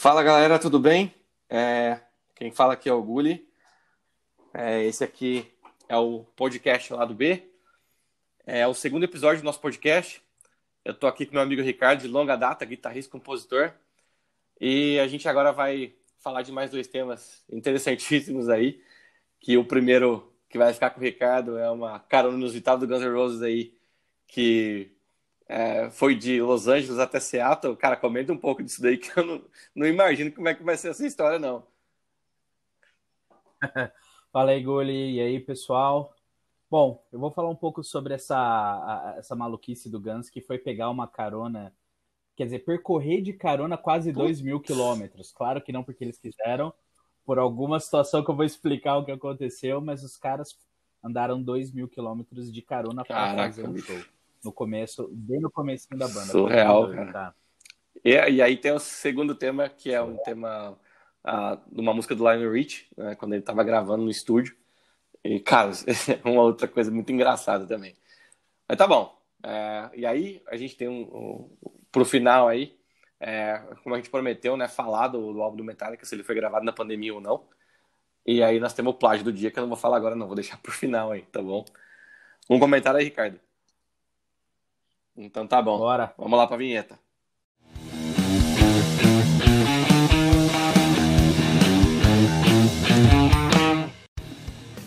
Fala galera, tudo bem? É, quem fala aqui é o Guli. É, esse aqui é o podcast lá do B. É o segundo episódio do nosso podcast. Eu tô aqui com meu amigo Ricardo, de longa data, guitarrista compositor. E a gente agora vai falar de mais dois temas interessantíssimos aí. Que o primeiro que vai ficar com o Ricardo é uma carona inusitada do Guns N' Roses aí, que é, foi de Los Angeles até Seattle. Cara, comenta um pouco disso daí, que eu não, não imagino como é que vai ser essa história, não. Fala aí, Goli. E aí, pessoal? Bom, eu vou falar um pouco sobre essa, essa maluquice do Guns, que foi pegar uma carona, quer dizer, percorrer de carona quase 2 mil quilômetros. Claro que não porque eles quiseram, por alguma situação que eu vou explicar o que aconteceu, mas os caras andaram 2 mil quilômetros de carona para fazer um show. No começo, bem no começo da banda. Surreal, cara. Tá? E, e, aí tem o segundo tema, que é um tema uh, de uma música do Lionel Rich, né, quando ele estava gravando no estúdio. E, cara, é uma outra coisa muito engraçada também. Mas tá bom. É, e aí, a gente tem um, um pro final aí, é, como a gente prometeu, né, falar do, do, álbum do Metallica, se ele foi gravado na pandemia ou não. E aí nós temos o plágio do dia, que eu não vou falar agora não, vou deixar pro final aí, tá bom? Um comentário aí, Ricardo. Então tá bom. Bora. Vamos lá pra vinheta.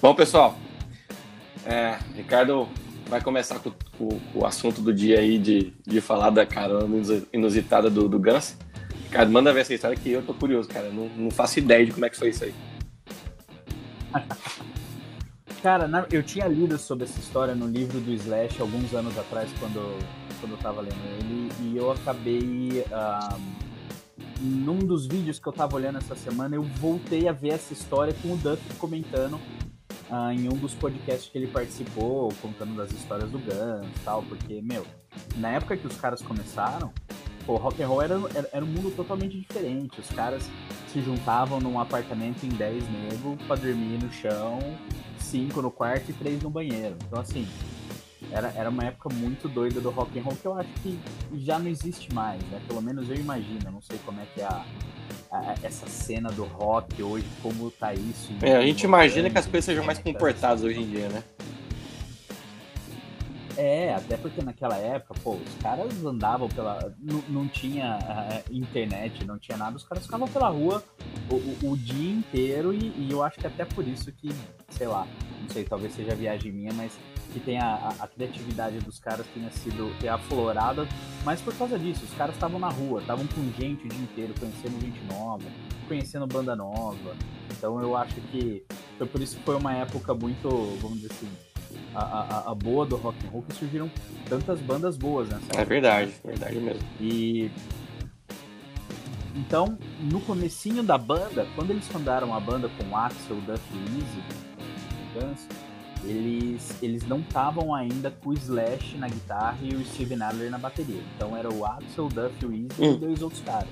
Bom, pessoal, é, Ricardo vai começar com, com, com, o assunto do dia aí de, de falar da carona inusitada do, do Gans. Ricardo, manda ver essa história que eu tô curioso, cara. Não, não faço ideia de como é que foi isso aí. cara, eu tinha lido sobre essa história no livro do Slash alguns anos atrás, quando, quando eu tava lendo ele, e eu acabei. Um, num dos vídeos que eu tava olhando essa semana, eu voltei a ver essa história com o Duff comentando ah, em um dos podcasts que ele participou, contando das histórias do Guns e tal, porque, meu, na época que os caras começaram, pô, rock and roll era, era, era, um mundo totalmente diferente. Os caras se juntavam num apartamento em 10 nego pra dormir no chão, cinco no quarto e três no banheiro. Então, assim, era, era uma época muito doida do rock and roll que eu acho que já não existe mais, né? Pelo menos eu imagino, não sei como é que é a, essa cena do rock hoje, como tá isso. É, a gente imagina que as coisas sejam mais comportadas hoje em dia, né? É, até porque naquela época, pô, os caras andavam pela. Não, não tinha uh, internet, não tinha nada, os caras ficavam pela rua o, o, o dia inteiro e, e, eu acho que até por isso que, sei lá, não sei, talvez seja viagem minha, mas que tem a, a, criatividade dos caras tenha sido aflorada, mas por causa disso, os caras estavam na rua, estavam com gente o dia inteiro, conhecendo gente nova, conhecendo banda nova. Então eu acho que foi por isso que foi uma época muito, vamos dizer assim, a, a, a boa do rock and roll que surgiram tantas bandas boas nessa É verdade, verdade mesmo. E então, no comecinho da banda, quando eles fundaram a banda com Axel, Duff e Easy, Guns, eles, eles não estavam ainda com o Slash na guitarra e o Steven Adler na bateria. Então era o Axel, Duff, o Easy hum. e dois outros caras.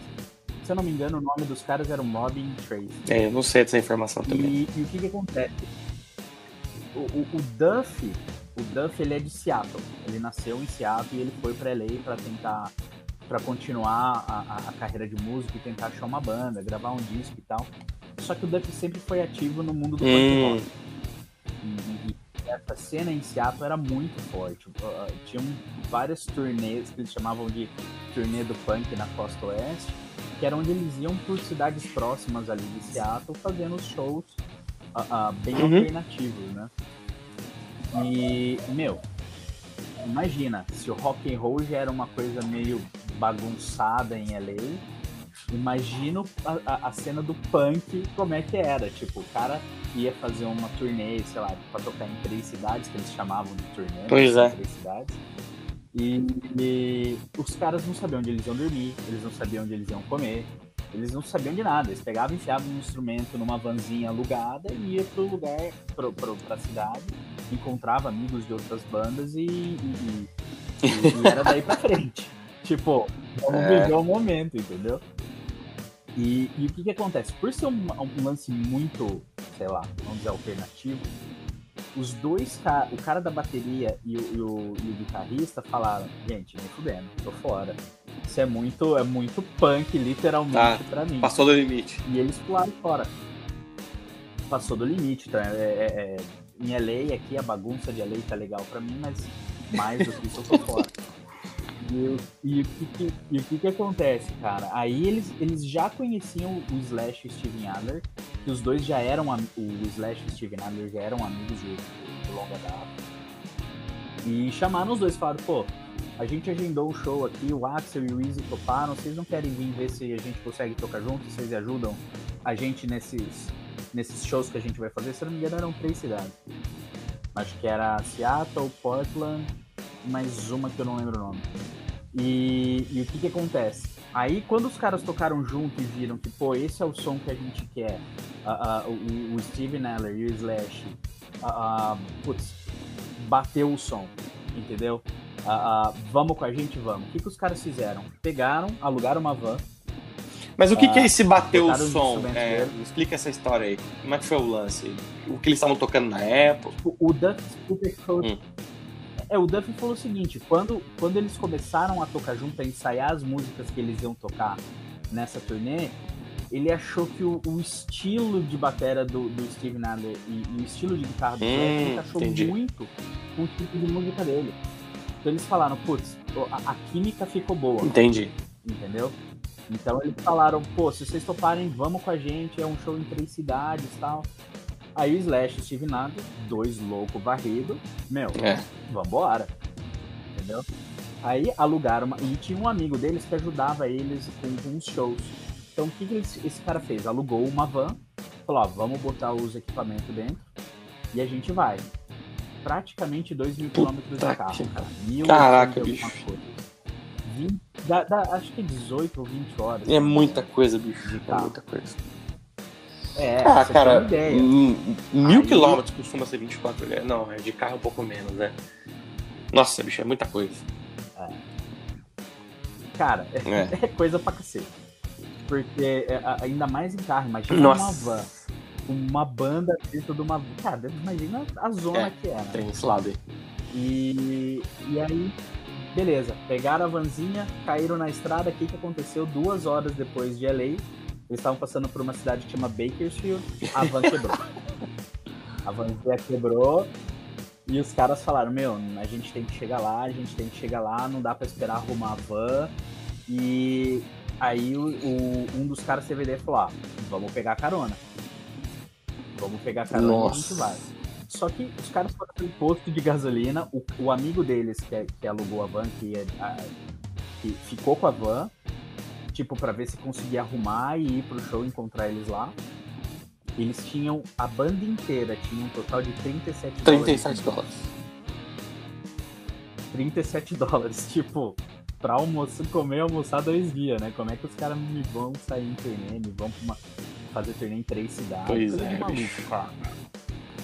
Se eu não me engano, o nome dos caras era Robin e Trace. É, eu não sei dessa informação também. E, e o que, que acontece? O, o, o, Duff, o Duff ele é de Seattle. Ele nasceu em Seattle e ele foi para LA para tentar para continuar a, a, carreira de músico e tentar achar uma banda, gravar um disco e tal. Só que o Duff sempre foi ativo no mundo do hum. rock. Essa cena em Seattle era muito forte. Uh, tinham várias turnês que eles chamavam de turnê do punk na costa oeste, que era onde eles iam por cidades próximas ali de Seattle fazendo shows uh, uh, bem uhum. alternativos, né? E, meu, imagina, se o rock and roll já era uma coisa meio bagunçada em LA, imagino a, a, a, cena do punk como é que era. Tipo, o cara ia fazer uma turnê, sei lá, pra tocar em três cidades, que eles chamavam de turnê. Pois é. Três cidades. E, e, os caras não sabiam onde eles iam dormir, eles não sabiam onde eles iam comer, eles não sabiam de nada. Eles pegavam, enfiavam um instrumento numa vanzinha alugada e ia pro lugar, pro, pro, pra cidade, encontrava amigos de outras bandas e, e, e era daí pra frente. Tipo, vamos é. viver o momento, entendeu? E, e, o que que acontece? Por ser um, um, lance muito, sei lá, vamos dizer, alternativo, os dois, o cara da bateria e o, e o, e o guitarrista falaram, gente, nem fudendo, tô fora. Isso é muito, é muito punk, literalmente, Ah, pra mim. Passou do limite. E eles pularam fora. Passou do limite, tá? É, é- é- em LA aqui a bagunça de LA tá legal pra mim, mas mais do que isso eu tô fora. O- e o que, e o que que acontece, cara? Aí eles, eles já conheciam o Slash e o Steven Adler, que os dois já eram, am- o Slash e o Steven Adler já eram amigos de, de longa data. E chamaram os dois, falaram, pô, a gente agendou um show aqui, o Axel e o Easy toparam, vocês não querem vir ver se a gente consegue tocar junto, vocês ajudam a gente nesses, nesses shows que a gente vai fazer? Se não me engano, eram três cidades. Acho que era Seattle, Portland, mais uma que eu não lembro o nome. E, e o que que acontece? Aí, quando os caras tocaram junto e viram que, pô, esse é o som que a gente quer, ah, ah, o, o Steven Eller e o Slash, ah, ah, putz, bateu o som, entendeu? Ah, ah, vamos com a gente, vamos. O que, que os caras fizeram? Pegaram, alugaram uma van, Mas o que, que é Ah, esse bateu o som? É, explica essa história aí. Como é que foi o lance? O que eles estavam tocando na época? O Duff Super falou. Hum. É, o Duff falou o seguinte: quando, quando eles começaram a tocar junto, a ensaiar as músicas que eles iam tocar nessa turnê, ele achou que o, o estilo de batera do, do Steve Adler e, e o estilo de guitarra do Hum, encaixou entendi. muito com o tipo de música dele. Então eles falaram, putz, a, a química ficou boa Entendi. entendeu? Então eles falaram, pô, se vocês toparem, vamos com a gente, é um show em três cidades e tal. Aí o Slash e Steve dois loucos varridos, meu, É. vambora. Entendeu? Aí alugaram uma. E tinha um amigo deles que ajudava eles com, com os shows. Então o que, que eles- esse cara fez? Alugou uma van, falou, ó, vamos botar os equipamentos dentro e a gente vai. Praticamente 2 mil quilômetros de carro, cara. Mil Caraca, bicho. coisa. 20 dá- dá- acho que 18 ou 20 horas. É muita coisa, bicho. É muita coisa. É, Ah, cara, mil Aí- quilômetros costuma ser 24 horas. Não, é de carro um pouco menos, né? Nossa, bicho, é muita coisa. Cara, é, É. é coisa pra cacete. Porque é, ainda mais em carro, imagina Nossa. uma van. Uma banda dentro de uma. Cara, imagina a zona É, que é, né? Tem esse lado aí. E, e aí, beleza, pegaram a vanzinha, caíram na estrada. O que, que aconteceu? Duas horas depois de LA, eles estavam passando por uma cidade que chama Bakersfield, a van quebrou. a vanzinha quebrou e os caras falaram: Meu, a gente tem que chegar lá, a gente tem que chegar lá, não dá pra esperar arrumar a van. E aí o, o- um dos caras CVD falou: ah, vamos pegar carona. Vamos pegar carona e a gente Nossa. vai. Só que os caras foram pro posto de gasolina, o, o amigo deles que, que alugou a van, que, é- a- que ficou com a van, tipo, pra ver se conseguia arrumar e ir pro show encontrar eles lá. Eles tinham, a banda inteira tinha um total de 37 37 dólares. dólares. 37 dólares, tipo, pra almoçar, comer e almoçar dois dias, né? Como é que os caras me vão sair em turnê, me vão pra uma, fazer turnê em três cidades? Pois é, de maluco, cara.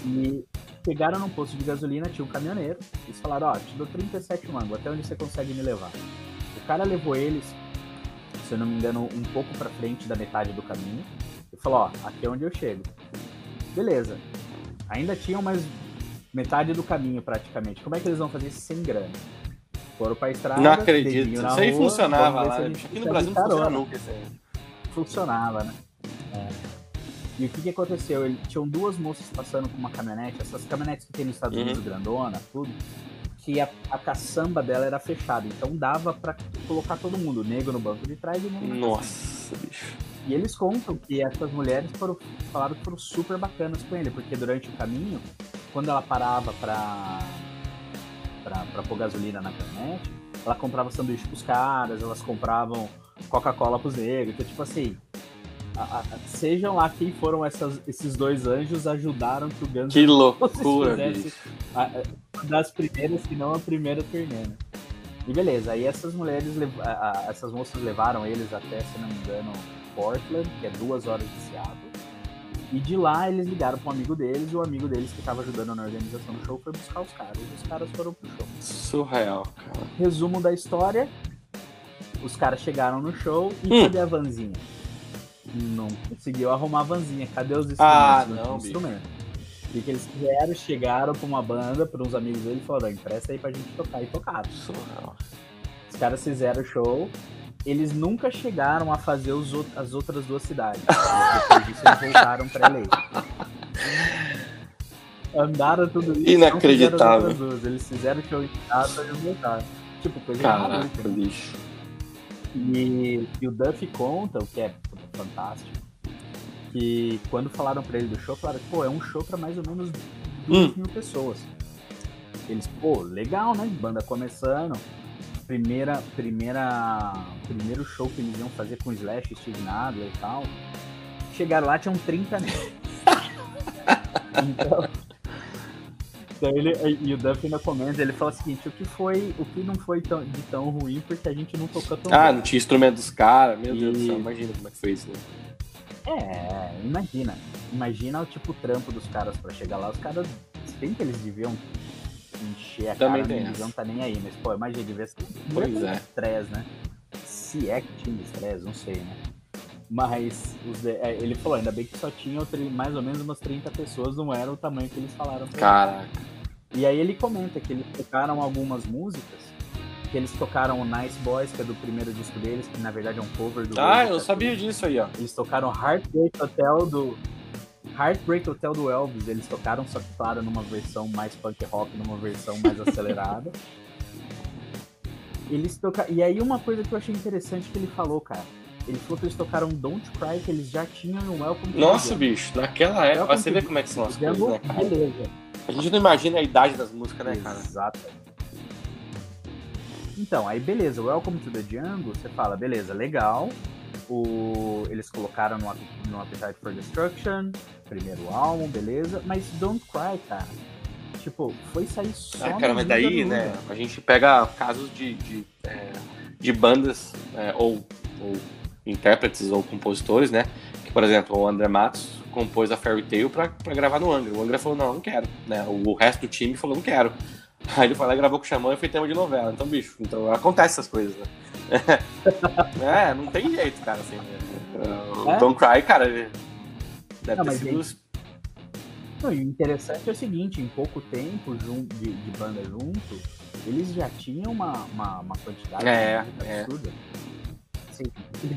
E pegaram num posto de gasolina, tinha um caminhoneiro, eles falaram, ó, te dou 37 mango, até onde você consegue me levar? O cara levou eles, se eu não me engano, um pouco pra frente da metade do caminho, e falou, ó, aqui é onde eu chego. Beleza. Ainda tinham mais metade do caminho praticamente. Como é que eles vão fazer isso sem grana? Foram pra estrada. Não acredito. Isso aí rua, funcionava vamos ver lá. Aqui no Brasil não funciona carona. nunca isso aí. Funcionava, né? É. E o que, que aconteceu? Ele, tinham duas moças passando com uma caminhonete, essas caminhonetes que tem nos Estados Uhum. Unidos, grandona, tudo, que a, a caçamba dela era fechada. Então dava pra colocar todo mundo, negro no banco de trás e negro Nossa, bicho. e eles contam que essas mulheres foram, falaram que foram super bacanas com ele, porque durante o caminho, quando ela parava pra, pra, pra pôr gasolina na caminhonete, ela comprava sanduíche pros caras, elas compravam Coca-Cola pros negros. Então, tipo assim, a- a- sejam lá quem foram essas- esses dois anjos, ajudaram que o Guns Que loucura, fizesse- bicho. a- das primeiras, se não a primeira turnê, né? E beleza, aí essas mulheres, essas moças levaram eles até, se não me engano, Portland, que é duas horas de Seattle. E de lá eles ligaram para um amigo deles, e o amigo deles que estava ajudando na organização do show foi buscar os caras. E os caras foram pro show. Surreal, cara. Resumo da história: os caras chegaram no show e Hum. cadê a vanzinha? Não conseguiu arrumar a vanzinha. Cadê os instrumentos? Ah, Não instrumento. O que, eles fizeram? Chegaram pra uma banda, pra uns amigos dele e falaram: empresta aí pra gente tocar. E tocaram. Surreal. Os caras fizeram o show, eles nunca chegaram a fazer as outras duas cidades. Depois disso, eles voltaram pra LA. Andaram tudo isso. Inacreditável. Eles fizeram show em casa e voltaram. Tipo, coisa Caraca, bicho. E, e o Duff conta, o que é fantástico, que quando falaram pra ele do show, falaram, pô, é um show pra mais ou menos duas hum. mil pessoas. Eles, pô, legal, né? Banda começando. Primeira, primeira, primeiro show que eles iam fazer com Slash, Steve Nadler e tal. Chegaram lá, tinham 30 mil. então, então ele, e o Duff ainda comenta, ele fala o seguinte, o que foi, o que não foi tão, de tão ruim porque a gente não tocou tão Ah, bem. não tinha instrumento dos caras, meu e... Deus do céu, imagina como é que foi isso, né? É, imagina. Imagina o tipo trampo dos caras para chegar lá, os caras, tem que eles deviam encher a Também cara, tem eles não tá nem aí, mas pô, imagina, devia ser pois é. estresse, né? Se é que tinha estresse, não sei, né? Mas os, é, ele falou, ainda bem que só tinha mais ou menos umas 30 pessoas, não era o tamanho que eles falaram Caraca. Ele. E aí ele comenta que eles tocaram algumas músicas, que eles tocaram o Nice Boys, que é do primeiro disco deles, que na verdade é um cover do. Ah, eu sabia disso aí, ó. Eles tocaram Heartbreak Hotel do. Heartbreak Hotel do Elvis, eles tocaram, só que claro, numa versão mais punk rock, numa versão mais acelerada. Eles tocaram. E aí uma coisa que eu achei interessante que ele falou, cara ele falou que eles tocaram Don't Cry, que eles já tinham no Welcome to Nossa, bicho, naquela época, você vê como é que são as coisas, né, cara? Beleza. A gente não imagina a idade das músicas, né, cara? Exato. Então, aí beleza, Welcome to the Jungle, você fala, beleza, legal. O... Eles colocaram no, no Appetite for Destruction, primeiro álbum, beleza. Mas Don't Cry, cara. Tipo, foi sair só. Ah, cara, mas daí, né? A gente pega casos de, de, é, de bandas é, ou, ou intérpretes ou compositores, né? Que, por exemplo, o André Matos compôs a Fairy Tail pra, pra gravar no Angra. O Angra falou, não, não quero. Né? O resto do time falou, não quero. Aí ele foi lá e gravou com o Xamã e foi tema de novela. Então, bicho, então acontece essas coisas, né? é, não tem jeito, cara, assim. O é? Don't Cry, cara, deve não, ter sido... Gente... Não, e o interessante é o seguinte, em pouco tempo de, de banda junto, eles já tinham uma, uma, uma quantidade é, absurda. É. Assim,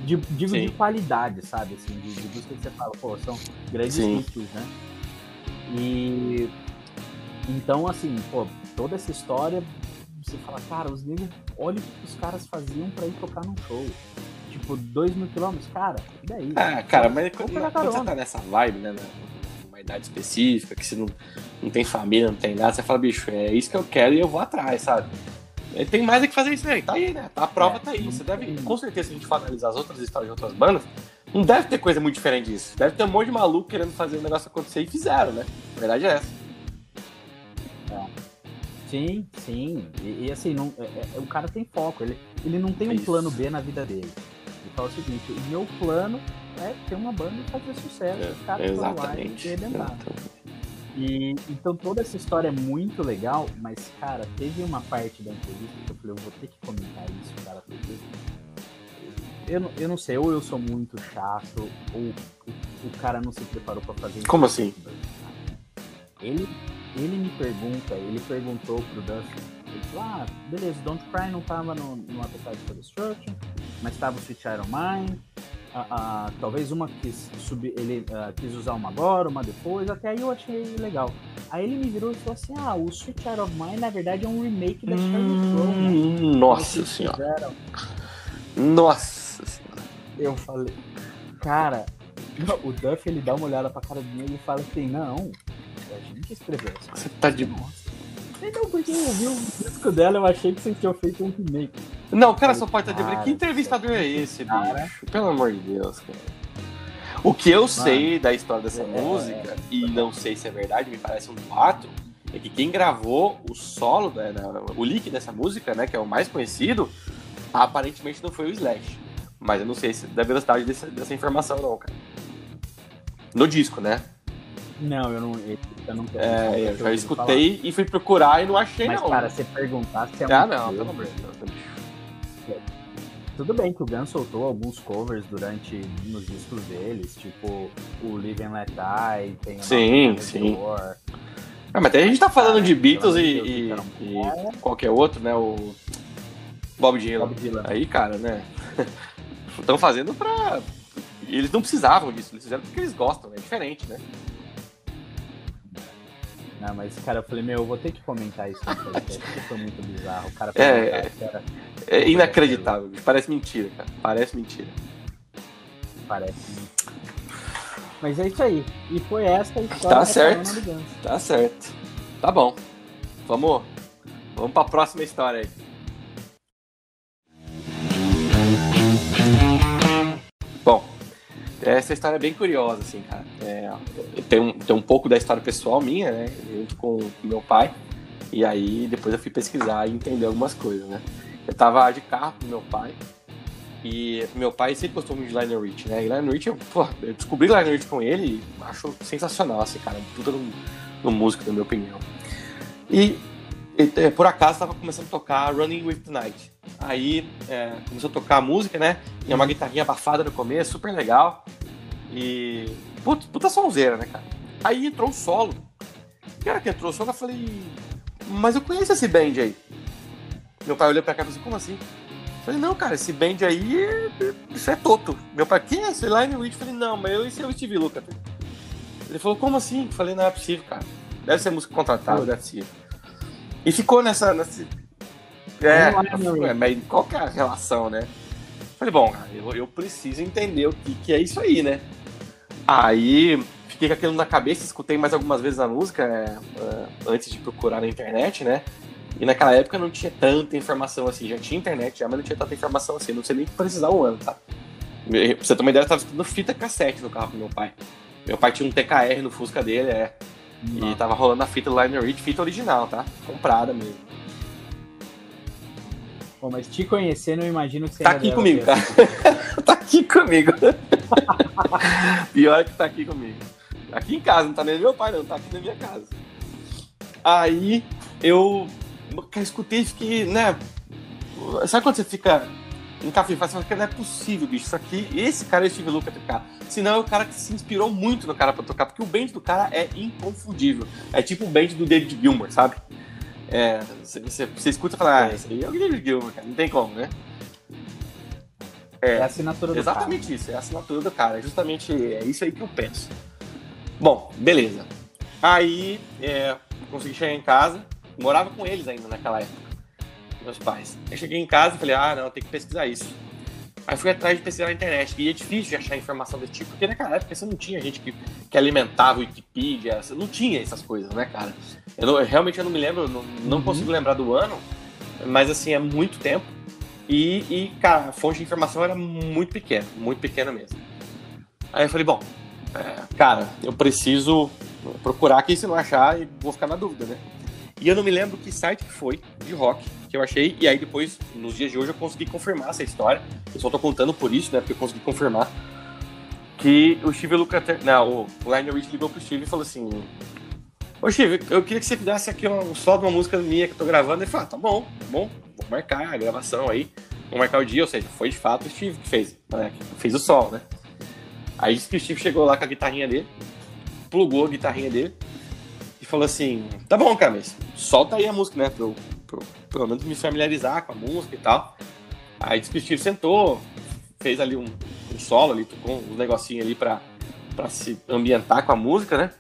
digo de, de qualidade, sabe? Assim, de, de música que você fala, pô, são grandes hits, né? E então, assim, pô, toda essa história, você fala, cara, os negros, olha o que os caras faziam pra ir tocar num show. Tipo, dois mil quilômetros, cara, e daí? Ah, cara, mas quando, quando você tá nessa vibe, né, numa idade específica, que você não, não tem família, não tem nada, você fala, bicho, é isso que eu quero e eu vou atrás, sabe? Tem mais é que fazer isso aí, tá aí, né? Tá, a prova é, tá aí. Você deve, com certeza, se a gente for analisar as outras histórias de outras bandas, não deve ter coisa muito diferente disso. Deve ter um monte de maluco querendo fazer o negócio acontecer e fizeram, né? A verdade é essa. É. Sim, sim. E, e assim, não, é, é, o cara tem foco. Ele, ele não tem um plano B na vida dele. Ele fala o seguinte: o meu plano é ter uma banda e fazer sucesso. É, caras foram lá e. E, então toda essa história é muito legal, mas, cara, teve uma parte da entrevista que eu falei, eu vou ter que comentar isso, cara, porque eu, eu não sei, ou eu sou muito chato, ou o, o cara não se preparou para fazer Como assim? Ele, ele me pergunta, ele perguntou pro Duff, ele falou, ah, beleza, Don't Cry não tava no, no Appetite for Destruction, mas tava o Sweet Iron Mind, uh, talvez uma quis subir, ele uh, quis usar uma agora, uma depois, até aí eu achei legal. Aí ele me virou e falou assim: Ah, o Out of Mine na verdade é um remake da Sheryl Crow. Né? Nossa senhora. Nossa senhora. Eu falei, cara, o Duff ele dá uma olhada pra cara dele e fala assim: Não, escreveu essa. Você tá de. Nossa. Então, porque eu vi o disco dela, eu achei que vocês tinham feito um remake. Não, cara, só pode estar de Que entrevistador é esse, cara? bicho? Pelo amor de Deus, cara. O que eu Mano, sei da história dessa é, música, é, e não sei se é verdade, me parece um boato, é que quem gravou o solo, né, o leak dessa música, né, que é o mais conhecido, aparentemente não foi o Slash. Mas eu não sei se da velocidade dessa, dessa informação, não, cara. No disco, né? Não, eu não. Eu não é, eu já escutei falar. e fui procurar e não achei, Mas, não. Mas, cara, você perguntar se é Ah, não, pelo amor de Deus. Tudo bem que o Gun soltou alguns covers durante nos discos deles, tipo o Live and Let Die, tem o Sim, sim. War. Ah, mas até a gente tá falando de Beatles e, e, e, qualquer outro, né? O Bob Dylan. Bob Dylan. Aí, cara, né? Estão fazendo pra. Eles não precisavam disso, eles fizeram porque eles gostam, é diferente, né? Não, mas, cara, eu falei, meu, eu vou ter que comentar isso no podcast, porque foi muito bizarro. O cara é, cara, é inacreditável, parece mentira, cara. Parece mentira. Parece mentira. Mas é isso aí. E foi essa a história tá certo. Tá certo. Tá bom. Vamos, vamos pra próxima história aí. Essa história é bem curiosa, assim, cara. É, tem, um, tem um pouco da história pessoal minha, né? Junto com meu pai. E aí depois eu fui pesquisar e entender algumas coisas, né? Eu tava de carro com meu pai. E meu pai sempre gostou muito de Lionel Rich, né? E Lionel Rich, eu, pô, eu descobri Lionel Rich com ele e acho sensacional, assim, cara. Tudo no, no músico, na minha opinião. E, e por acaso estava começando a tocar Running with the Night. Aí é, começou a tocar a música, né? E uma guitarrinha abafada no começo, super legal. E. Puta, puta sonzeira, né, cara? Aí entrou o solo. E hora que entrou o solo, eu falei. Mas eu conheço esse band aí. Meu pai olhou pra cá e falou assim: como assim? Eu falei, não, cara, esse band aí, isso é toto. Meu pai, quem é esse Line Rich? Eu falei, não, mas eu, esse é o Steve Lucas. Ele falou, como assim? Eu falei, não é possível, cara. Deve ser música contratada, deve ser. E ficou nessa. nessa... É, é, mas qual que é a relação, né? Falei, bom, eu, eu preciso entender o que, que é isso aí, né? Aí fiquei com aquilo na cabeça, escutei mais algumas vezes a música é, é, antes de procurar na internet, né? E naquela época não tinha tanta informação assim, já tinha internet, já, mas não tinha tanta informação assim, não sei nem precisar um ano, tá? Pra você ter uma ideia, eu tava escutando fita cassete no carro com meu pai. Meu pai tinha um TKR no Fusca dele, é. E tava rolando a fita Lionel Rich, fita original, tá? Comprada mesmo. Bom, mas te conhecendo, eu imagino que você Tá aqui comigo, cara. tá aqui comigo. Pior que tá aqui comigo. Aqui em casa, não tá nem no meu pai, não, tá aqui na minha casa. Aí eu escutei e fiquei, né? Sabe quando você fica em café faz que não é possível, bicho. Isso aqui, esse cara é o Steve Lucas tocar. Senão é o cara que se inspirou muito no cara pra tocar, porque o band do cara é inconfundível. É tipo o band do David Gilmour, sabe? É, você, você, você escuta e fala, ah, esse aí é o David Gilmour, cara. Não tem como, né? É, é a assinatura do exatamente cara. isso, é a assinatura do cara. É justamente é isso aí que eu penso. Bom, beleza. Aí, é, consegui chegar em casa. Morava com eles ainda naquela época meus pais. Aí cheguei em casa e falei, ah, não, tem que pesquisar isso. Aí fui atrás de pesquisar na internet, e é difícil de achar informação desse tipo, porque naquela época você não tinha gente que, que alimentava o Wikipedia, você não tinha essas coisas, né, cara? Eu, não, eu realmente eu não me lembro, não, não uhum. consigo lembrar do ano, mas assim, é muito tempo. E, e, cara, a fonte de informação era muito pequena, muito pequena mesmo. Aí eu falei, bom, é, cara, eu preciso procurar aqui, se não achar, e vou ficar na dúvida, né? E eu não me lembro que site que foi de rock que eu achei. E aí depois, nos dias de hoje, eu consegui confirmar essa história. Eu só tô contando por isso, né? Porque eu consegui confirmar. Que o Steve Luca. Não, o Lionel Rich ligou pro Steve e falou assim: Ô Steve, eu queria que você fizesse aqui um só de uma música minha que eu tô gravando. Ele falou: ah, tá bom, tá bom, vou marcar a gravação aí. Vou marcar o dia, ou seja, foi de fato o Steve que fez, né? Fez o sol, né? Aí disse que o Steve chegou lá com a guitarrinha dele, plugou a guitarrinha dele e falou assim: tá bom, cara, mas solta aí a música, né? Eu pelo menos me familiarizar com a música e tal. Aí disse que o Steve sentou, fez ali um, um solo ali, tocou um negocinho ali pra, pra se ambientar com a música, né?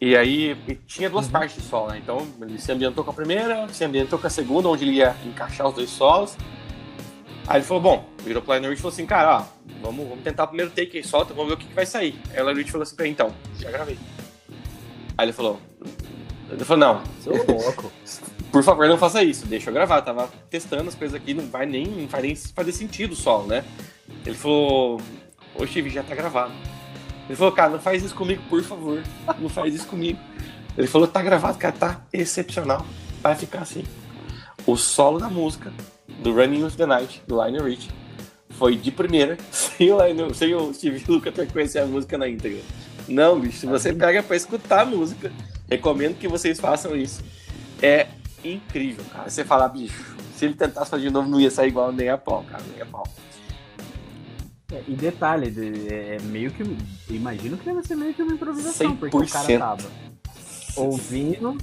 E aí e tinha duas uhum. partes de solo, né? Então ele se ambientou com a primeira, se ambientou com a segunda, onde ele ia encaixar os dois solos. Aí ele falou, bom, virou pro Lionel Rich e falou assim, cara, ó, vamos, vamos tentar o primeiro take aí, solta, vamos ver o que, que vai sair. Aí o Lionel Rich falou assim pra ele, então, já gravei. Aí ele falou, ele falou, não. Seu louco. Por favor, não faça isso, deixa eu gravar. Tava testando as coisas aqui, não vai nem, não vai nem fazer sentido o solo, né? Ele falou, ô Steve, já tá gravado. Ele falou, cara, não faz isso comigo, por favor. Não faz isso comigo. Ele falou, tá gravado, cara, tá excepcional. Vai ficar assim. O solo da música do Running with the Night, do Lionel Rich, foi de primeira, sem o, Lionel, sem o Steve Luca ter conhecer a música na íntegra. Não, bicho, se você pega pra escutar a música, recomendo que vocês façam isso. É incrível, cara. Você falar, bicho, se ele tentasse fazer de novo, não ia sair igual nem a pau, cara, nem a pau. É, e detalhe, é meio que. Imagino que deve ser meio que uma improvisação, 100%. porque o cara tava ouvindo,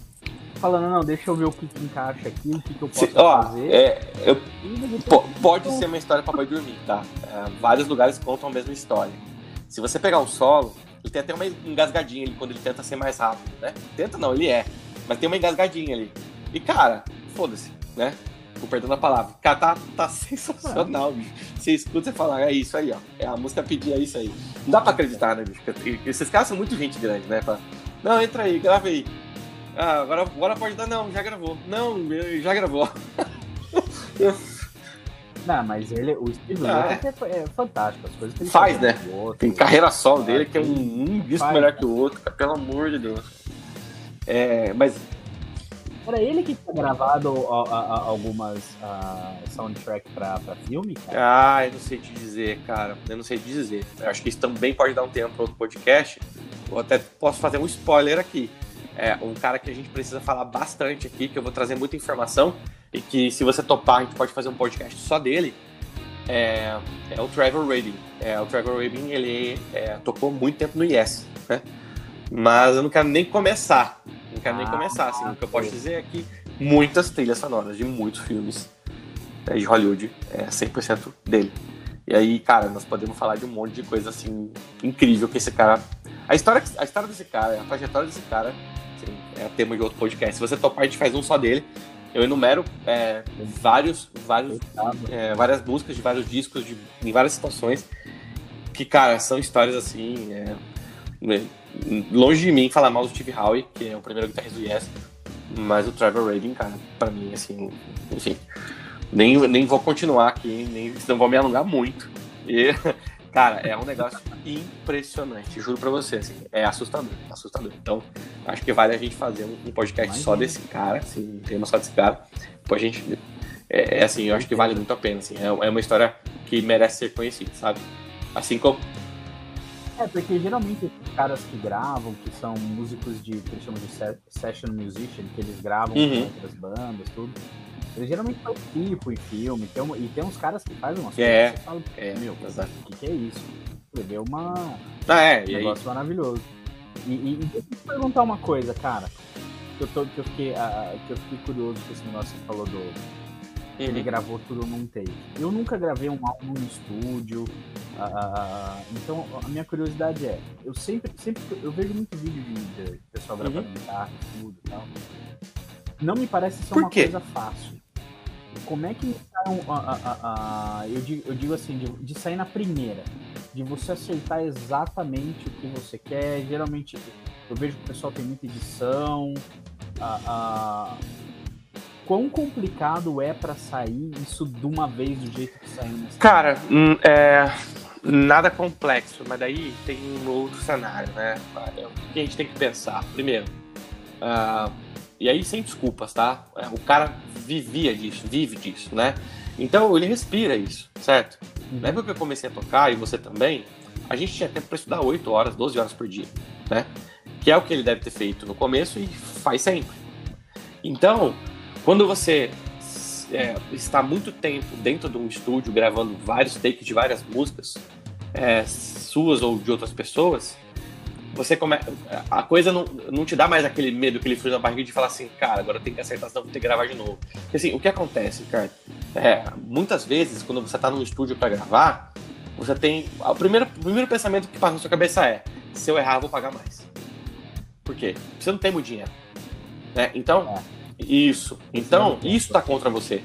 falando, não, deixa eu ver o que, que encaixa aqui, o que, que eu posso Se, ó, fazer. é, eu, pode então, ser uma história pra boi dormir, tá? É, vários lugares contam a mesma história. Se você pegar o solo, ele tem até uma engasgadinha ali quando ele tenta ser mais rápido, né? Tenta não, ele é. Mas tem uma engasgadinha ali. E, cara, foda-se, né? Tô perdendo a palavra. Cara, tá, tá sensacional, bicho. Você escuta e fala, é isso aí, ó. É, a música pedia isso aí. Não dá pra acreditar, né, bicho? Esses caras são muito gente grande, né? Fala, não, entra aí, grava aí. Ah, agora, agora pode dar. Não, já gravou. Não, já gravou. Não, mas ele, o Steve Ah, Lukather é. é fantástico, as coisas que ele Faz, né? com o outro. Tem carreira solo Ah, dele que é um, um disco faz, melhor né? que o outro, pelo amor de Deus. É, mas Era ele que tinha gravado a- a- algumas ah, soundtrack pra, pra filme, cara. Ah, eu não sei te dizer, cara. Eu não sei te dizer. Eu acho que isso também pode dar um tempo para outro podcast. Eu até posso fazer um spoiler aqui. É um cara que a gente precisa falar bastante aqui, que eu vou trazer muita informação e que se você topar, a gente pode fazer um podcast só dele. É, é o Trevor Rabin. É, o Trevor Rabin, ele é, tocou muito tempo no Yes, né? Mas eu não quero nem começar. Quero nem Ah, começar, assim. O que eu posso dizer é que muitas trilhas sonoras de muitos filmes é, de Hollywood é 100% dele. E aí, cara, nós podemos falar de um monte de coisa assim incrível que esse cara. A história, a história desse cara, a trajetória desse cara, assim, é tema de outro podcast. Se você topar, a gente faz um só dele. Eu enumero é, vários, vários, é, várias músicas de vários discos, de, em várias situações, que, cara, são histórias assim. é, longe de mim falar mal do Steve Howe, que é o primeiro guitarrista do Yes, mas o Trevor Rabin, cara, pra mim, assim, enfim. Nem, nem vou continuar aqui, nem não vou me alongar muito. E, cara, é um negócio impressionante, juro pra você, assim, é assustador, assustador. Então, acho que vale a gente fazer um, um podcast Imagina. só desse cara, assim, um tema só desse cara. Depois a gente. É, é assim, eu acho que vale muito a pena, assim, é, é uma história que merece ser conhecida, sabe? Assim como. É, porque geralmente esses caras que gravam, que são músicos de, que eles chamam de se- session musician, que eles gravam Uhum. com outras bandas, tudo. Eles geralmente participam em filme, tem um- e tem uns caras que fazem umas É, coisas que fala, é, meu, o que, que é isso? Ele deu uma, Ah, é, um e aí? negócio maravilhoso. E, e, e deixa eu te perguntar uma coisa, cara, que eu, tô, que eu, fiquei, ah, que eu fiquei curioso com esse negócio que você falou do, ele Uhum. gravou tudo num take. Eu nunca gravei um álbum no estúdio, ah, então a minha curiosidade é, eu sempre, sempre eu vejo muito vídeo de, de pessoal Uhum. gravando guitarra, tudo e tal. Não me parece ser Por uma quê? coisa fácil. Como é que ah, ah, eu, digo, eu digo assim, de, de sair na primeira, de você acertar exatamente o que você quer. Geralmente eu vejo que o pessoal tem muita edição. ah, ah, quão complicado é pra sair isso de uma vez do jeito que saiu nesse Cara, hum, é, nada complexo, mas daí tem um outro cenário, né? É, O que a gente tem que pensar? Primeiro, ah, e aí sem desculpas, tá? É, O cara vivia disso, vive disso, né? Então ele respira isso, certo? Na época que eu comecei a tocar, e você também, a gente tinha tempo para estudar 8 horas, 12 horas por dia, né? Que é o que ele deve ter feito no começo e faz sempre. Então, quando você é, está muito tempo dentro de um estúdio gravando vários takes de várias músicas, é, suas ou de outras pessoas, você come... a coisa não, não te dá mais aquele medo, aquele frio na barriga de falar assim, cara, agora tem que acertar, senão vou ter que gravar de novo. Porque assim, o que acontece, cara? É, muitas vezes, quando você está num estúdio para gravar, você tem. O primeiro, o primeiro pensamento que passa na sua cabeça é: se eu errar, eu vou pagar mais. Por quê? Você não tem muito dinheiro. Né? Então, isso. Então, não isso tá contra você.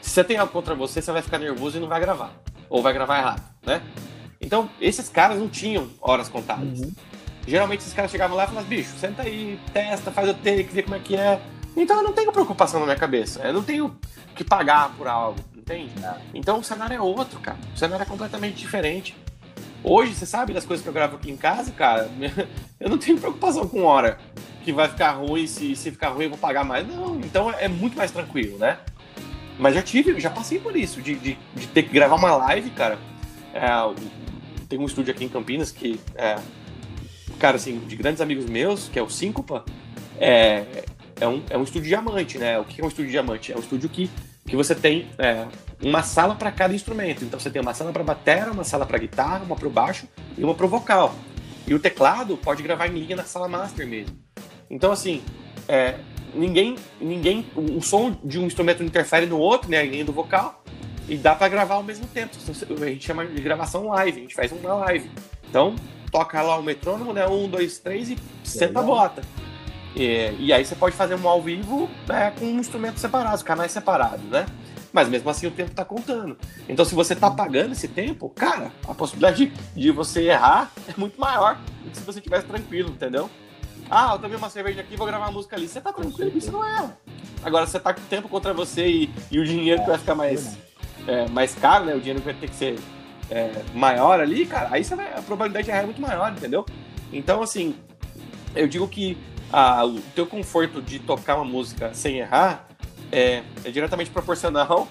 Se você tem algo contra você, você vai ficar nervoso e não vai gravar. Ou vai gravar errado, né? Então, esses caras não tinham horas contadas. Uhum. Geralmente esses caras chegavam lá e falavam, bicho, senta aí, testa, faz o take, vê como é que é. Então eu não tenho preocupação na minha cabeça. Eu não tenho que pagar por algo, entende? É. Então o cenário é outro, cara. O cenário é completamente diferente. Hoje, você sabe das coisas que eu gravo aqui em casa, cara? Eu não tenho preocupação com hora que vai ficar ruim, se, se ficar ruim eu vou pagar mais. Não, então é muito mais tranquilo, né? Mas já tive, já passei por isso, de, de, de ter que gravar uma live, cara. É, tem um estúdio aqui em Campinas que é, cara, assim, de grandes amigos meus, que é o Síncopa, é, é, um, é um estúdio diamante, né? O que é um estúdio diamante? É um estúdio que, que você tem é, uma sala para cada instrumento. Então você tem uma sala para bateria, uma sala para guitarra, uma para o baixo e uma para o vocal. E o teclado pode gravar em linha na sala master mesmo. Então, assim, é, ninguém, ninguém, um som de um instrumento interfere no outro, né, a linha do vocal, e dá para gravar ao mesmo tempo. A gente chama de gravação live, a gente faz uma live. Então, toca lá o metrônomo, né, um, dois, três e senta a bota. E, e, aí você pode fazer um ao vivo né, com instrumentos separados, canais separados, né? Mas mesmo assim o tempo está contando. Então se você está pagando esse tempo, cara, a possibilidade de, de você errar é muito maior do que se você estivesse tranquilo, entendeu? Ah, eu tomei uma cerveja aqui, vou gravar uma música ali. Você tá tranquilo e você não erra. Agora você tá com o tempo contra você e, e o dinheiro que vai ficar mais, é, mais caro, né? O dinheiro que vai ter que ser é, maior ali, cara, aí você vai, a probabilidade de errar é muito maior, entendeu? Então, assim, eu digo que a, o teu conforto de tocar uma música sem errar é, é diretamente proporcional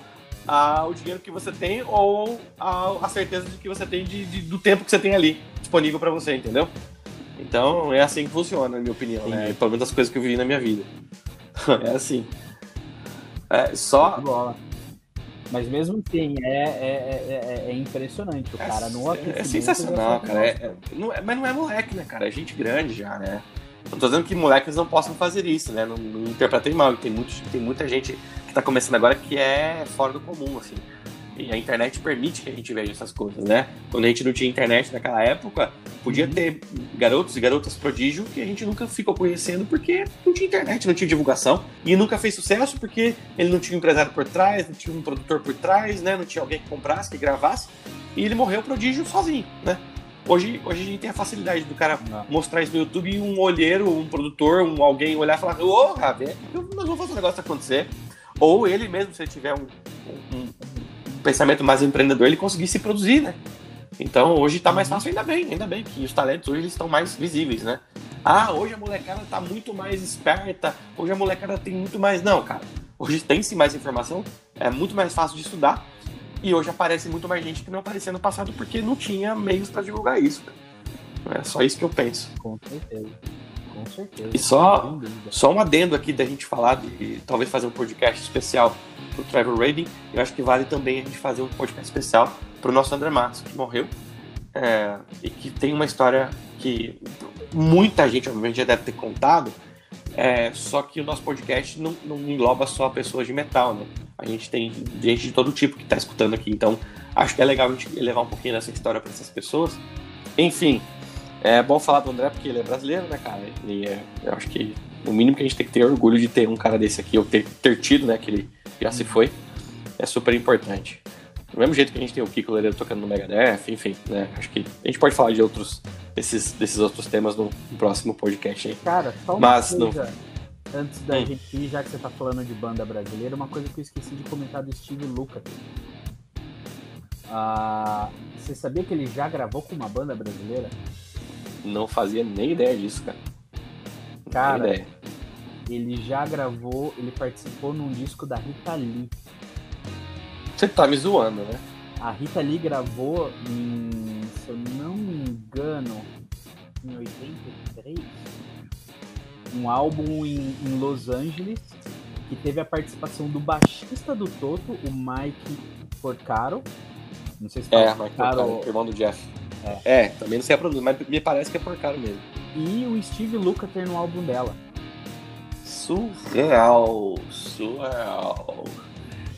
ao dinheiro que você tem ou à certeza de que você tem de, de, do tempo que você tem ali disponível para você, entendeu? Então é assim que funciona, na minha opinião, né? Né? Pelo menos as coisas que eu vi na minha vida. é assim. É, só. Mas mesmo assim, é, é, é, é impressionante. O cara no É, é sensacional, cara. É, não é, mas não é moleque, né, cara? É gente grande já, né? Não tô dizendo que moleques não possam fazer isso, né? Não, não interpretem mal. Tem, muito, tem muita gente que tá começando agora que é fora do comum, assim. E a internet permite que a gente veja essas coisas, né? Quando a gente não tinha internet naquela época, podia ter garotos e garotas prodígio que a gente nunca ficou conhecendo porque não tinha internet, não tinha divulgação. E nunca fez sucesso porque ele não tinha um empresário por trás, não tinha um produtor por trás, né? Não tinha alguém que comprasse, que gravasse. E ele morreu prodígio sozinho, né? Hoje, hoje a gente tem a facilidade do cara não. mostrar isso no YouTube e um olheiro, um produtor, um alguém olhar e falar: Ô, oh, Ravi, nós vamos fazer um negócio acontecer. Ou ele mesmo, se ele tiver um, um, um pensamento mais empreendedor, ele conseguir se produzir, né? Então hoje tá mais fácil, ainda bem, ainda bem que os talentos hoje eles estão mais visíveis, né? Ah, hoje a molecada tá muito mais esperta, hoje a molecada tem muito mais. Não, cara. Hoje tem-se mais informação, é muito mais fácil de estudar e hoje aparece muito mais gente que não aparecia no passado porque não tinha meios para divulgar isso. É só isso que eu penso. Com certeza. Com certeza. E só, só um adendo aqui da gente falar de talvez fazer um podcast especial pro Trevor Rabin. Eu acho que vale também a gente fazer um podcast especial pro nosso André Matos, que morreu. É, e que tem uma história que muita gente, obviamente, já deve ter contado, é, só que o nosso podcast não, não, engloba só pessoas de metal, né? A gente tem gente de todo tipo que está escutando aqui, então acho que é legal a gente levar um pouquinho dessa história para essas pessoas. Enfim, é bom falar do André porque ele é brasileiro, né, cara? E é, eu acho que o mínimo que a gente tem que ter orgulho de ter um cara desse aqui, ou ter, ter tido, né, que ele já se foi, é super importante. Do mesmo jeito que a gente tem o Kiko Loureiro tocando no Megadeth, enfim, né? Acho que a gente pode falar de outros, desses, desses outros temas no, próximo podcast aí. Cara, só uma Mas, coisa, não... antes da hum. gente ir, já que você tá falando de banda brasileira, uma coisa que eu esqueci de comentar do Steve Lucas. Ah, você sabia que ele já gravou com uma banda brasileira? Não fazia nem ideia disso, cara. Cara, ele já gravou, ele participou num disco da Rita Lee. Você tá me zoando, né? A Rita Lee gravou em, se eu não me engano, em 83, um álbum em, em Los Angeles que teve a participação do baixista do Toto, o Mike Porcaro. Não sei se É, Mike Porcaro, irmão do Jeff. É. é, também não sei a pronúncia, mas me parece que é Porcaro mesmo. E o Steve Lukather no álbum dela. Surreal, surreal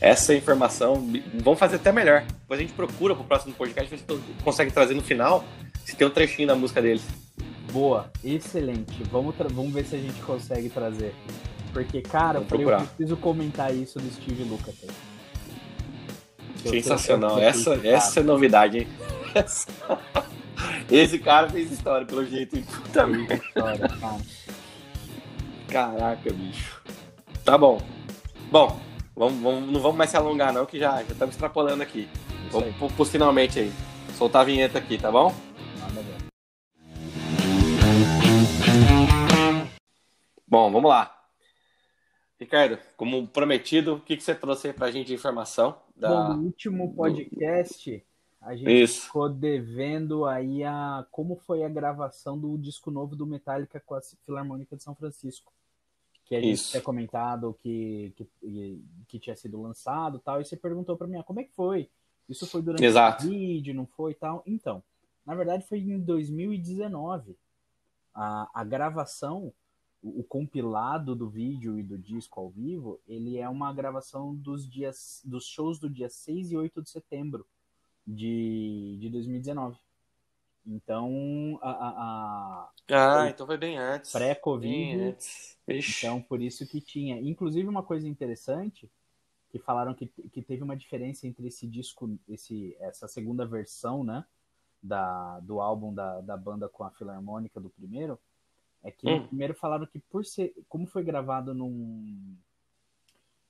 essa informação. Vamos fazer até melhor. Depois a gente procura pro próximo podcast, ver se consegue trazer no final, se tem um trechinho da música deles. Boa, excelente. Vamos, vamos ver se a gente consegue trazer. Porque, cara, eu preciso comentar isso do Steve Lucas. Sensacional. Essa, essa é novidade, hein? Esse cara fez história, pelo jeito. Puta merda. Caraca, bicho. Tá bom. Bom, Vamos, vamos, não vamos mais se alongar, não, que já, já estamos extrapolando aqui. Isso vamos aí. Pro, finalmente aí. Soltar a vinheta aqui, tá bom? Nada bem. Bom, vamos lá. Ricardo, como prometido, o que, que você trouxe aí pra gente de informação? Da... Bom, no último podcast, a gente Isso. ficou devendo aí a como foi a gravação do disco novo do Metallica com a Filarmônica de São Francisco que a gente Isso. tinha comentado que, que, que, tinha sido lançado tal, e você perguntou para mim, ah, como é que foi? Isso foi durante Exato. o vídeo, não foi tal? Então, na verdade foi em 2019. A, a gravação o, o compilado do vídeo e do disco ao vivo, ele é uma gravação dos dias dos shows do dia 6 e 8 de setembro de, de 2019. Então, a, a, a ah, então foi bem antes. Pré-Covid. Então, por isso que tinha. Inclusive, uma coisa interessante que falaram que, que teve uma diferença entre esse disco, esse, essa segunda versão, né? Da, do álbum da, da banda com a Filarmônica do primeiro, é que hum. no primeiro falaram que por ser. Como foi gravado num.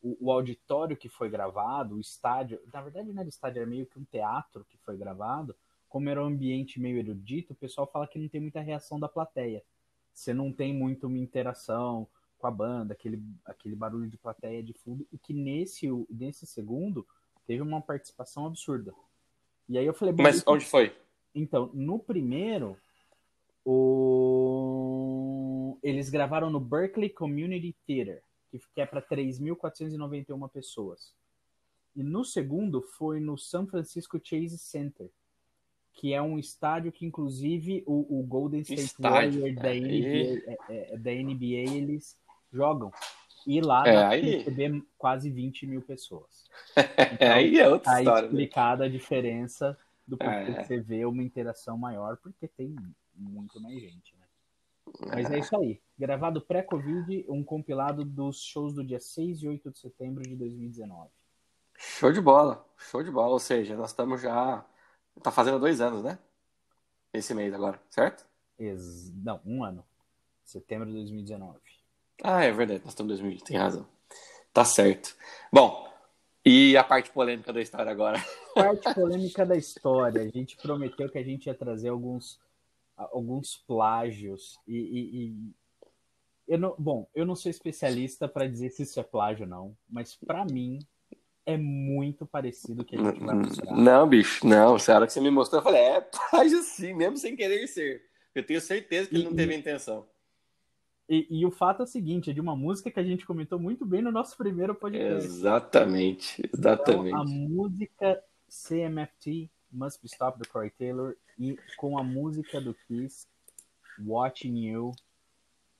O, o, auditório que foi gravado, o estádio. Na verdade, não era estádio, era meio que um teatro que foi gravado. Como era um ambiente meio erudito, o pessoal fala que não tem muita reação da plateia. Você não tem muito uma interação com a banda, aquele, aquele barulho de plateia de fundo, e que nesse, nesse segundo teve uma participação absurda. E aí eu falei. Mas onde foi? Então, no primeiro, o... eles gravaram no Berkeley Community Theater, que é para 3.491 pessoas. E no segundo foi no San Francisco Chase Center, que é um estádio que, inclusive, o, o Golden State estádio, Warriors da, NBA, é, é, da NBA, eles jogam. E lá é, aí... receber quase 20 mil pessoas. Então, aí é outra tá história. Né? explicada né? a diferença do porquê é. você vê uma interação maior, porque tem muito mais gente, né? Mas é. é isso aí. Gravado pré-Covid, um compilado dos shows do dia 6 e 8 de setembro de 2019. Show de bola, show de bola. Ou seja, nós estamos já. Tá fazendo dois anos, né? Esse mês agora, certo? Ex... Não, um ano. Setembro de 2019. Ah, é verdade, nós estamos em 2020, tem razão. Tá certo. Bom, e a parte polêmica da história agora? Parte polêmica da história. A gente prometeu que a gente ia trazer alguns, alguns plágios e, e, e... Eu não, bom, eu não sou especialista para dizer se isso é plágio ou não, mas para mim é muito parecido que a gente vai mostrar. Não, bicho, não. A hora que você me mostrou, eu falei, é plágio sim, mesmo sem querer ser. Eu tenho certeza que ele não teve intenção. E, e, o fato é o seguinte, é de uma música que a gente comentou muito bem no nosso primeiro podcast. Exatamente, exatamente. Então, a música CMFT, Must Be Stopped, do Corey Taylor, e com a música do Kiss, Watching You,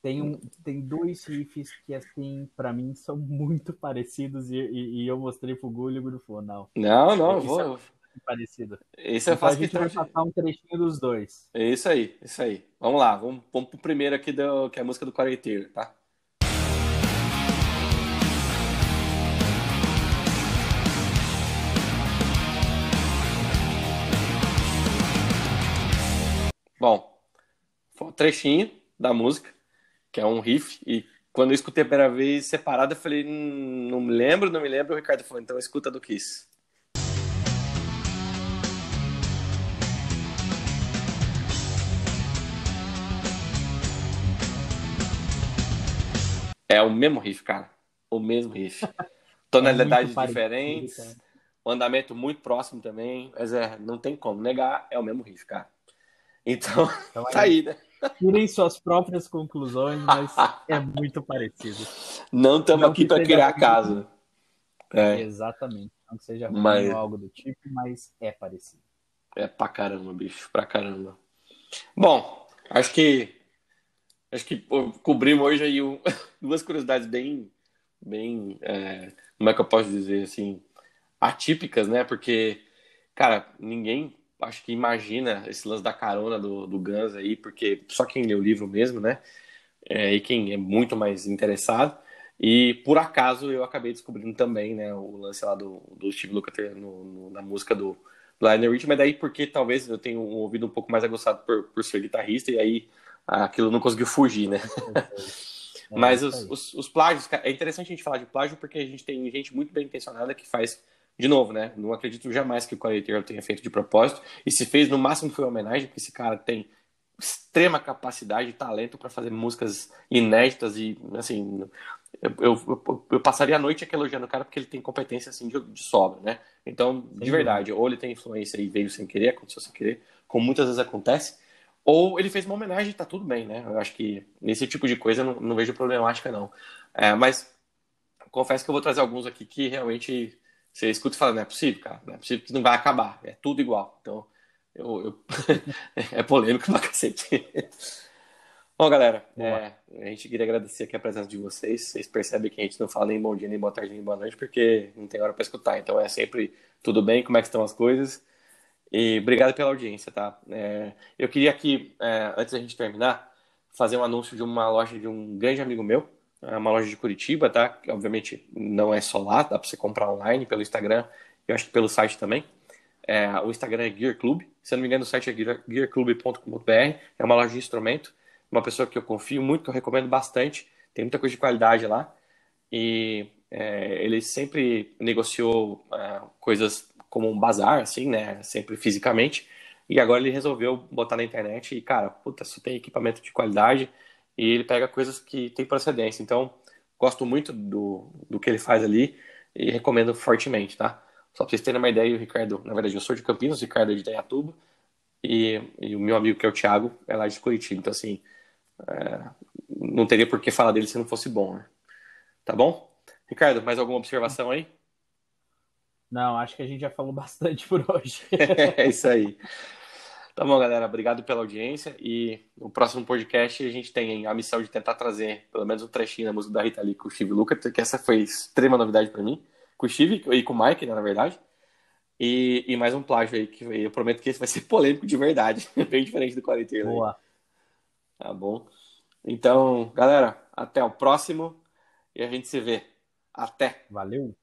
tem, um, tem dois riffs que, assim, para mim são muito parecidos e, e, e eu mostrei pro Gulli e o Gulli falou, não. Não, não, vou, parecido. Isso é então fácil. A gente vai passar um trechinho dos dois. É isso aí, isso aí. Vamos lá, vamos, vamos pro primeiro aqui, do, que é a música do quarenteiro, tá? Trechinho da música, que é um riff, e quando eu escutei a primeira vez separado, eu falei, hum, não me lembro, não me lembro, o Ricardo falou, então escuta do Kiss. É o mesmo riff, cara. O mesmo riff. Tonalidades é diferentes, o andamento muito próximo também. Mas é, não tem como negar, é o mesmo riff, cara. Então, então tá aí, né? Tirem suas próprias conclusões, mas é muito parecido. Não estamos aqui para criar casa. É. Exatamente. Não que seja mas... algo do tipo, mas é parecido. É pra caramba, bicho, pra caramba. Bom, acho que Acho que cobrimos hoje aí um, duas curiosidades bem, bem, é, como é que eu posso dizer assim, atípicas, né? Porque, cara, ninguém acho que imagina esse lance da carona do, do Guns aí, porque só quem lê o livro mesmo, né? É, e quem é muito mais interessado. E por acaso eu acabei descobrindo também, né, o lance lá do, do Steve Lukather na música do, do Lionel Rich, mas daí porque talvez eu tenha um ouvido um pouco mais aguçado por, por ser guitarrista, e aí aquilo não conseguiu fugir, né? É, Mas os, os, os, plágios, é interessante a gente falar de plágio porque a gente tem gente muito bem intencionada que faz, de novo, né? Não acredito jamais que o Corey Taylor tenha feito de propósito. E se fez, no máximo foi uma homenagem, porque esse cara tem extrema capacidade e talento para fazer músicas inéditas e, assim, eu, eu, eu, passaria a noite aqui elogiando o cara porque ele tem competência, assim, de, de sobra, né? Então, de verdade, ou ele tem influência e veio sem querer, aconteceu sem querer, como muitas vezes acontece, ou ele fez uma homenagem e tá tudo bem, né? Eu acho que nesse tipo de coisa não, não vejo problemática, não. É, mas confesso que eu vou trazer alguns aqui que realmente você escuta e fala, não é possível, cara, não é possível que não vai acabar, é tudo igual. Então, eu, eu... é polêmico pra cacete. Bom, galera, é, a gente queria agradecer aqui a presença de vocês. Vocês percebem que a gente não fala nem bom dia, nem boa tarde, nem boa noite, porque não tem hora para escutar. Então é sempre tudo bem, como é que estão as coisas. E obrigado pela audiência, tá? É, eu queria aqui, é, antes da gente terminar, fazer um anúncio de uma loja de um grande amigo meu, é uma loja de Curitiba, tá? Obviamente não é só lá, dá para você comprar online pelo Instagram, eu acho que pelo site também. É, o Instagram é Gear Club, se eu não me engano o site é gearclub.com.br, é uma loja de instrumento uma pessoa que eu confio muito, que eu recomendo bastante, tem muita coisa de qualidade lá. E é, ele sempre negociou é, coisas como um bazar, assim, né? Sempre fisicamente. E agora ele resolveu botar na internet e, cara, puta, só tem equipamento de qualidade e ele pega coisas que tem procedência. Então, gosto muito do, do que ele faz ali e recomendo fortemente, tá? Só pra vocês terem uma ideia, o Ricardo, na verdade, eu sou de Campinas, o Ricardo é de Itaiatuba e, e o meu amigo, que é o Thiago, é lá de Curitiba. Então, assim, é, não teria por que falar dele se não fosse bom, né? Tá bom? Ricardo, mais alguma observação aí? Não, acho que a gente já falou bastante por hoje. é isso aí. Tá bom, galera. Obrigado pela audiência. E no próximo podcast a gente tem a missão de tentar trazer pelo menos um trechinho da música da Rita Lee com o Steve Lucas, que essa foi extrema novidade para mim. Com o Steve e com o Mike, né, na verdade. E, e mais um plágio aí, que eu prometo que esse vai ser polêmico de verdade. Bem diferente do Quarentena. Boa. Aí. Tá bom? Então, galera, até o próximo e a gente se vê. Até. Valeu.